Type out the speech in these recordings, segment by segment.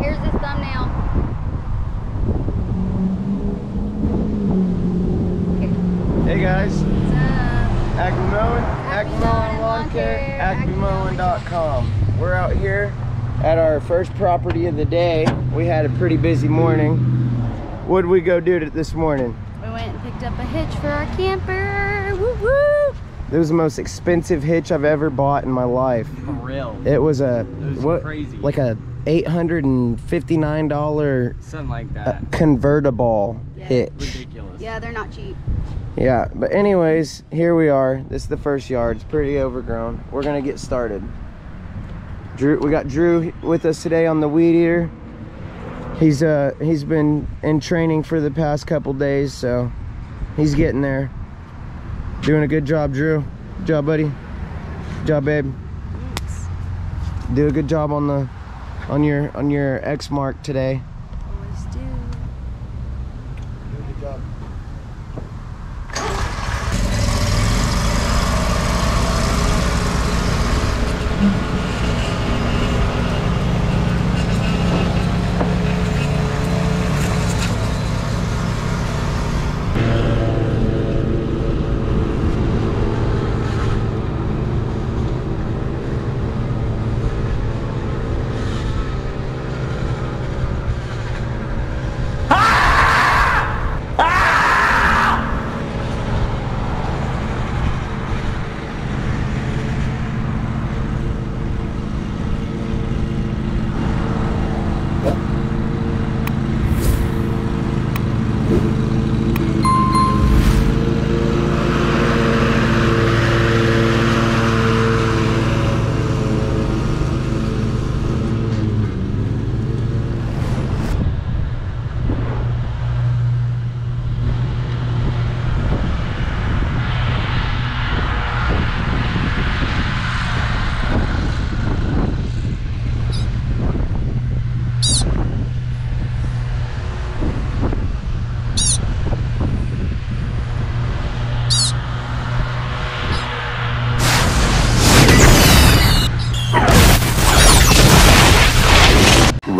Here's his thumbnail. Hey guys, What's up? Acme Mowing, Acme Acme Mowing Mowing Lawn Lawn Care, Care, acmemowing.com. We're out here at our first property of the day. We had a pretty busy morning. What did we go do to- this morning? We went and picked up a hitch for our camper. Woo woo! It was the most expensive hitch I've ever bought in my life. For real. It was a It was what crazy. like a $859 Something like uh, that. convertible Yeah. hitch. Ridiculous. Yeah, they're not cheap. Yeah, but anyways, here we are. This is the first yard. It's pretty overgrown. We're gonna get started. Drew, we got Drew with us today on the weed eater. He's uh he's been in training for the past couple days, so he's getting there. Doing a good job, Drew. Good job, buddy. Good job, babe. Thanks. Do a good job on the on your on your Exmark today.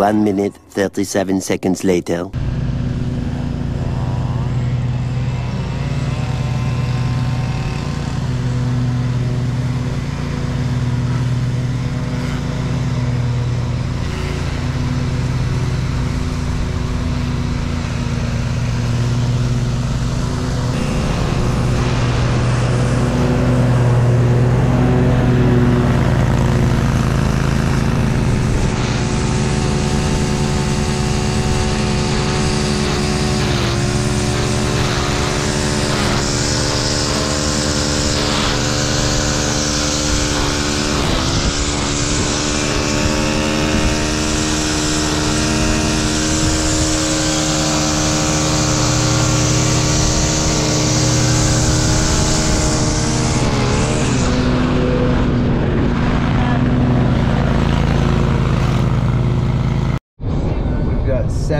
1 minute 37 seconds later.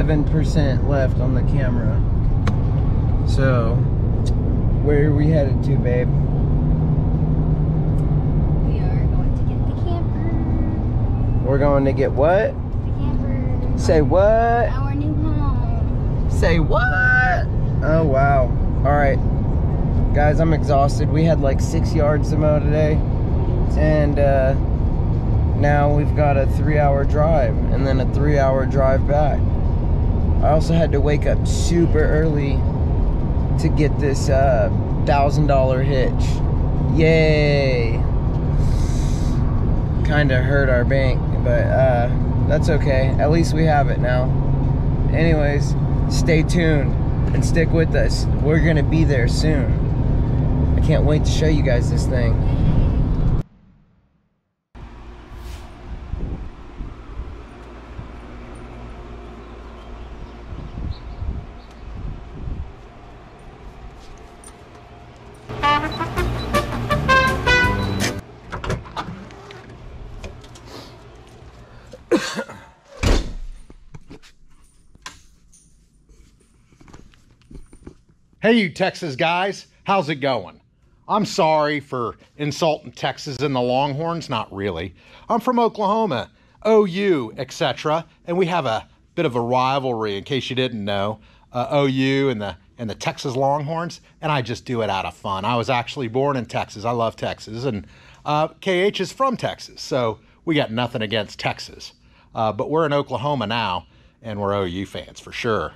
7% left on the camera. So, where are we headed to, babe? We are going to get the camper. We're going to get what? The camper. Say what? Our new home. Say what? Oh, wow. All right. Guys, I'm exhausted. We had like six yards to mow today. And uh, now we've got a three hour drive and then a three hour drive back. I also had to wake up super early to get this uh, thousand dollar hitch. Yay! Kind of hurt our bank, but uh, that's okay. At least we have it now. Anyways, stay tuned and stick with us. We're gonna be there soon. I can't wait to show you guys this thing. Hey, you Texas guys, how's it going? I'm sorry for insulting Texas and the Longhorns, not really. I'm from Oklahoma. OU, etc. And we have a bit of a rivalry, in case you didn't know, uh, OU and the and the Texas Longhorns. And I just do it out of fun. I was actually born in Texas. I love Texas, and uh, KH is from Texas, so we got nothing against Texas. Uh, but we're in Oklahoma now, and we're OU fans for sure.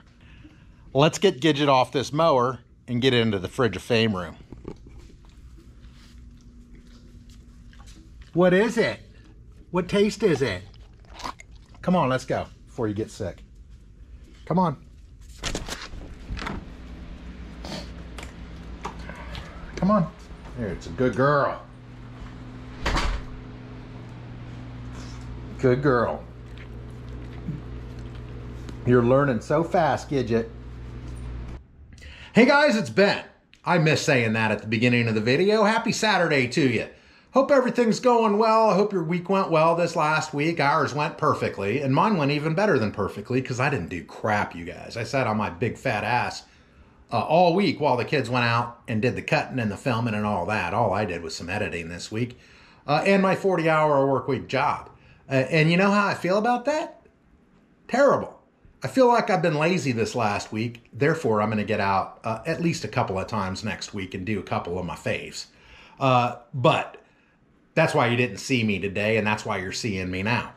Let's get Gidget off this mower and get into the fridge of fame room. What is it? What taste is it? Come on, let's go before you get sick. Come on. Come on. There, it's a good girl. Good girl. You're learning so fast, Gidget. Hey guys, it's Ben. I missed saying that at the beginning of the video. Happy Saturday to you. Hope everything's going well. I hope your week went well this last week. Ours went perfectly, and mine went even better than perfectly because I didn't do crap, you guys. I sat on my big fat ass uh, all week while the kids went out and did the cutting and the filming and all that. All I did was some editing this week uh, and my 40 hour work week job. Uh, and you know how I feel about that? Terrible. I feel like I've been lazy this last week. Therefore, I'm going to get out uh, at least a couple of times next week and do a couple of my faves. Uh, but that's why you didn't see me today, and that's why you're seeing me now.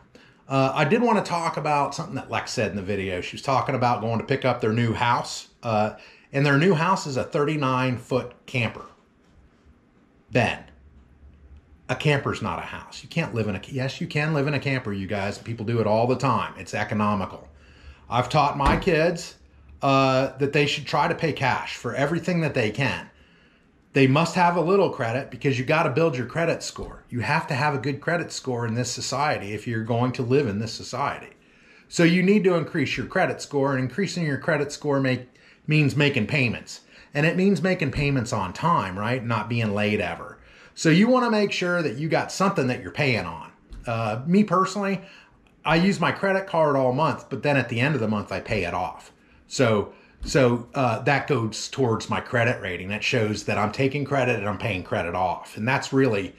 Uh, I did want to talk about something that Lex said in the video. She was talking about going to pick up their new house, uh, and their new house is a 39 foot camper. Ben, a camper's not a house. You can't live in a yes, you can live in a camper, you guys. People do it all the time. It's economical. I've taught my kids uh, that they should try to pay cash for everything that they can. They must have a little credit because you got to build your credit score. You have to have a good credit score in this society if you're going to live in this society. So you need to increase your credit score, and increasing your credit score make, means making payments. And it means making payments on time, right? Not being late ever. So you want to make sure that you got something that you're paying on. Uh, me personally, I use my credit card all month, but then at the end of the month I pay it off. So so uh, that goes towards my credit rating. That shows that I'm taking credit and I'm paying credit off, and that's really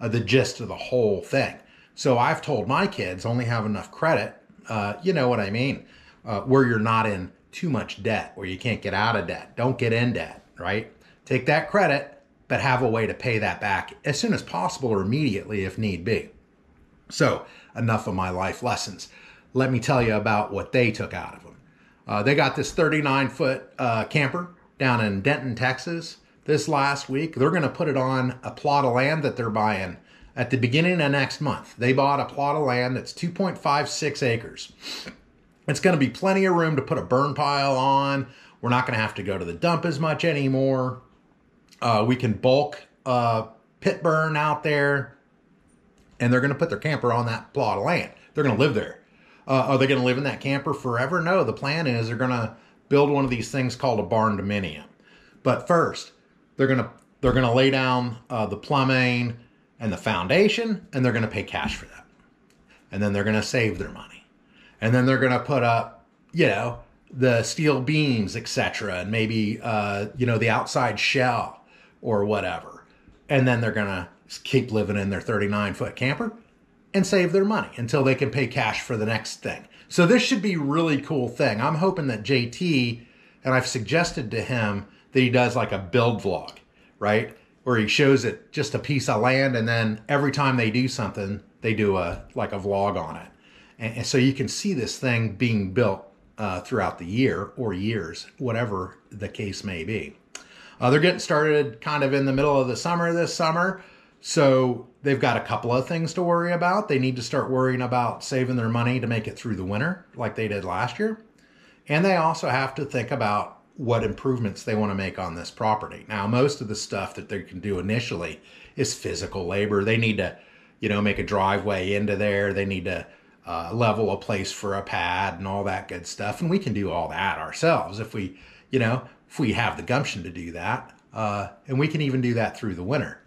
uh, the gist of the whole thing. So I've told my kids only have enough credit. Uh, you know what I mean? Uh, where you're not in too much debt, where you can't get out of debt. Don't get in debt, right? Take that credit, but have a way to pay that back as soon as possible or immediately if need be. So enough of my life lessons. Let me tell you about what they took out of them. Uh, they got this 39 foot uh, camper down in Denton, Texas this last week. They're going to put it on a plot of land that they're buying at the beginning of next month. They bought a plot of land that's 2.56 acres. It's going to be plenty of room to put a burn pile on. We're not going to have to go to the dump as much anymore. Uh, we can bulk uh, pit burn out there and they're going to put their camper on that plot of land. They're going to live there. Uh, are they going to live in that camper forever? No. The plan is they're going to build one of these things called a barn dominium. But first, they're going to they're going to lay down uh, the plumbing and the foundation, and they're going to pay cash for that. And then they're going to save their money, and then they're going to put up, you know, the steel beams, etc., and maybe uh, you know the outside shell or whatever. And then they're going to keep living in their 39 foot camper and save their money until they can pay cash for the next thing. So this should be really cool thing. I'm hoping that JT and I've suggested to him that he does like a build vlog, right? Where he shows it just a piece of land and then every time they do something, they do a like a vlog on it. And, and so you can see this thing being built uh, throughout the year or years, whatever the case may be. Uh, they're getting started kind of in the middle of the summer this summer. So they've got a couple of things to worry about. They need to start worrying about saving their money to make it through the winter, like they did last year. And they also have to think about what improvements they want to make on this property. Now, most of the stuff that they can do initially is physical labor. They need to, you know, make a driveway into there. They need to uh, level a place for a pad and all that good stuff. And we can do all that ourselves if we, you know, if we have the gumption to do that. Uh, and we can even do that through the winter.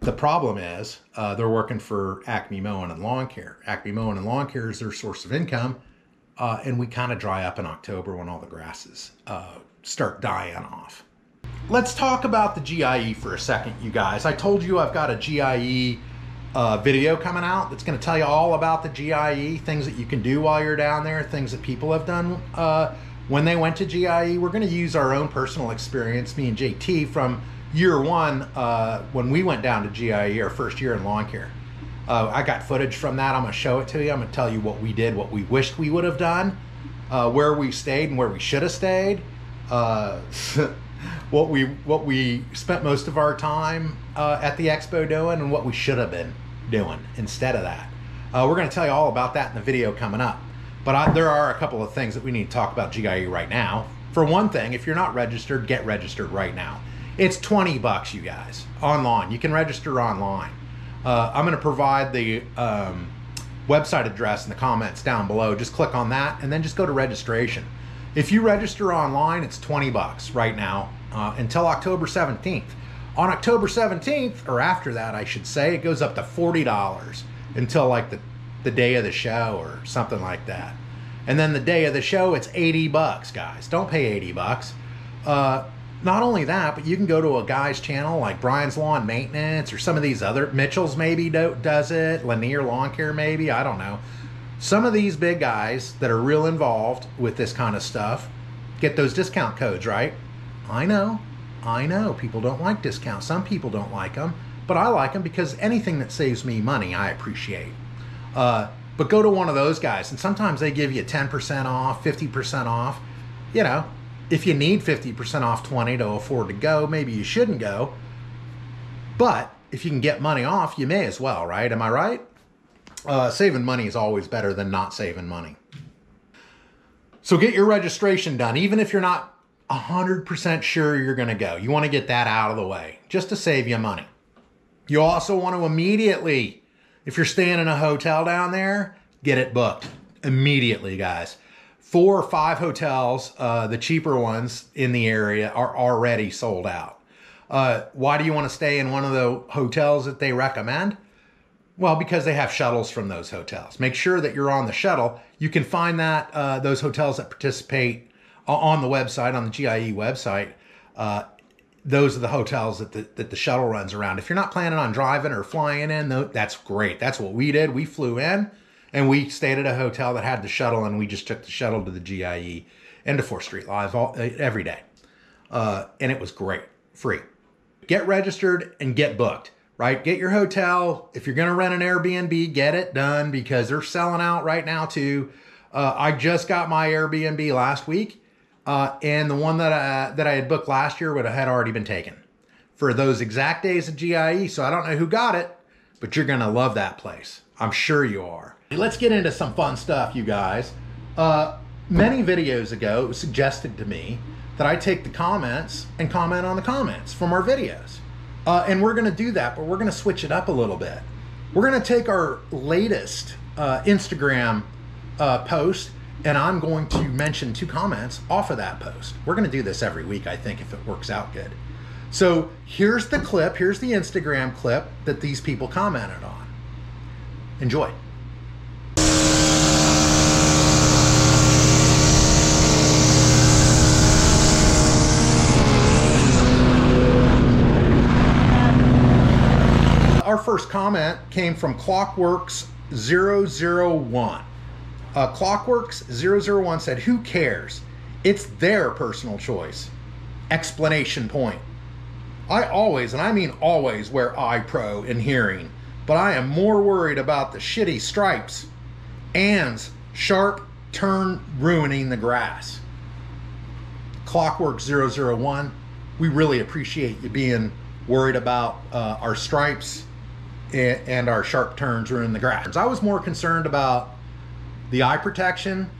The problem is uh, they're working for Acme Mowing and Lawn Care. Acme Mowing and Lawn Care is their source of income, uh, and we kind of dry up in October when all the grasses uh, start dying off. Let's talk about the GIE for a second, you guys. I told you I've got a GIE uh, video coming out that's going to tell you all about the GIE, things that you can do while you're down there, things that people have done uh, when they went to GIE. We're going to use our own personal experience, me and JT, from year one uh, when we went down to GIE, our first year in lawn care. Uh, I got footage from that. I'm going to show it to you. I'm going to tell you what we did, what we wished we would have done, uh, where we stayed and where we should have stayed. Uh, what we what we spent most of our time uh, at the expo doing and what we should have been doing instead of that. Uh, we're going to tell you all about that in the video coming up. But I, there are a couple of things that we need to talk about GIE right now. For one thing, if you're not registered, get registered right now. It's 20 bucks, you guys, online. You can register online. Uh, I'm going to provide the um, website address in the comments down below. Just click on that and then just go to registration. If you register online, it's 20 bucks right now uh, until October 17th. On October 17th, or after that, I should say, it goes up to $40 until like the, the day of the show or something like that. And then the day of the show, it's 80 bucks, guys. Don't pay 80 bucks. Uh, not only that, but you can go to a guy's channel like Brian's Lawn Maintenance or some of these other Mitchell's maybe do, does it, Lanier Lawn Care maybe, I don't know. Some of these big guys that are real involved with this kind of stuff get those discount codes, right? I know, I know people don't like discounts. Some people don't like them, but I like them because anything that saves me money, I appreciate. Uh, but go to one of those guys, and sometimes they give you 10% off, 50% off. You know, if you need 50% off 20 to afford to go, maybe you shouldn't go. But if you can get money off, you may as well, right? Am I right? Uh, saving money is always better than not saving money. So get your registration done, even if you're not 100% sure you're going to go. You want to get that out of the way just to save you money. You also want to immediately, if you're staying in a hotel down there, get it booked immediately, guys. Four or five hotels, uh, the cheaper ones in the area, are already sold out. Uh, why do you want to stay in one of the hotels that they recommend? Well, because they have shuttles from those hotels. Make sure that you're on the shuttle. You can find that uh, those hotels that participate on the website, on the GIE website, uh, those are the hotels that the, that the shuttle runs around. If you're not planning on driving or flying in, though, that's great. That's what we did. We flew in and we stayed at a hotel that had the shuttle and we just took the shuttle to the GIE and to 4th Street Live all, every day. Uh, and it was great, free. Get registered and get booked, right? Get your hotel. If you're going to rent an Airbnb, get it done because they're selling out right now too. Uh, I just got my Airbnb last week uh, and the one that I, that I had booked last year would have had already been taken for those exact days of GIE. So I don't know who got it, but you're gonna love that place. I'm sure you are. Let's get into some fun stuff, you guys. Uh, many videos ago, it was suggested to me that I take the comments and comment on the comments from our videos. Uh, and we're gonna do that, but we're gonna switch it up a little bit. We're gonna take our latest uh, Instagram uh, post and I'm going to mention two comments off of that post. We're going to do this every week, I think, if it works out good. So here's the clip, here's the Instagram clip that these people commented on. Enjoy. Our first comment came from Clockworks 001. Uh, Clockworks 001 said, Who cares? It's their personal choice. Explanation point. I always, and I mean always, wear eye pro in hearing, but I am more worried about the shitty stripes and sharp turn ruining the grass. Clockwork 001, we really appreciate you being worried about uh, our stripes and, our sharp turns ruining the grass. I was more concerned about the eye protection,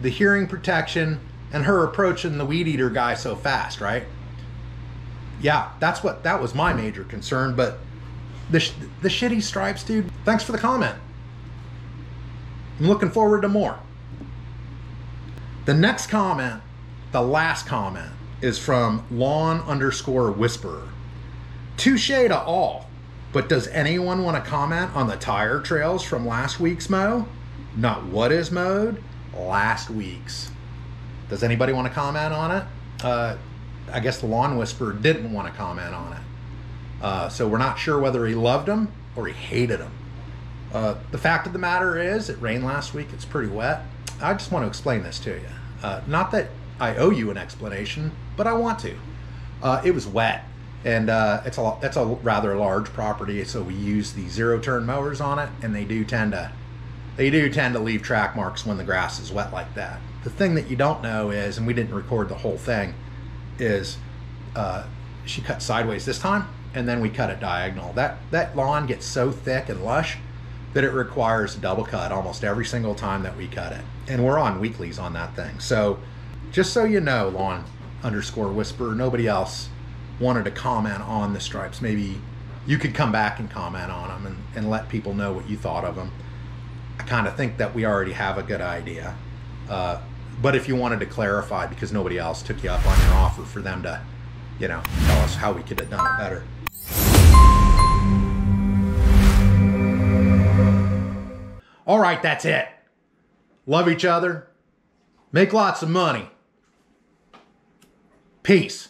the hearing protection, and her approaching the weed eater guy so fast, right? Yeah, that's what that was my major concern. But the sh- the shitty stripes, dude. Thanks for the comment. I'm looking forward to more. The next comment, the last comment, is from lawn underscore whisperer. Touche to all, but does anyone want to comment on the tire trails from last week's mow? not what is mowed, last week's. Does anybody want to comment on it? Uh, I guess the lawn whisperer didn't want to comment on it. Uh, so we're not sure whether he loved them or he hated them. Uh, the fact of the matter is, it rained last week. It's pretty wet. I just want to explain this to you. Uh, not that I owe you an explanation, but I want to. Uh, it was wet, and uh, it's a it's a rather large property, so we use the zero turn mowers on it, and they do tend to they do tend to leave track marks when the grass is wet like that. The thing that you don't know is, and we didn't record the whole thing, is uh, she cut sideways this time, and then we cut it diagonal. That that lawn gets so thick and lush that it requires a double cut almost every single time that we cut it, and we're on weeklies on that thing. So, just so you know, lawn underscore whisper, nobody else wanted to comment on the stripes. Maybe you could come back and comment on them and, and let people know what you thought of them. I kind of think that we already have a good idea. Uh, but if you wanted to clarify, because nobody else took you up on your offer for them to, you know, tell us how we could have done it better. All right, that's it. Love each other. Make lots of money. Peace.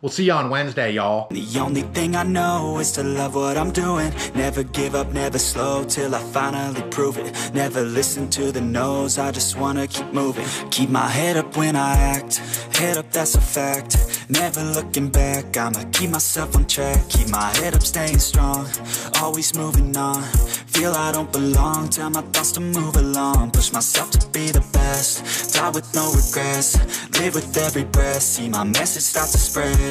We'll see you on Wednesday, y'all. The only thing I know is to love what I'm doing. Never give up, never slow till I finally prove it. Never listen to the no's, I just wanna keep moving. Keep my head up when I act, head up, that's a fact. Never looking back, I'ma keep myself on track. Keep my head up, staying strong, always moving on. Feel I don't belong, tell my thoughts to move along. Push myself to be the best, die with no regrets. Live with every breath, see my message start to spread.